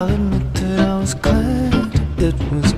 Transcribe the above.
I'll admit that I was glad it was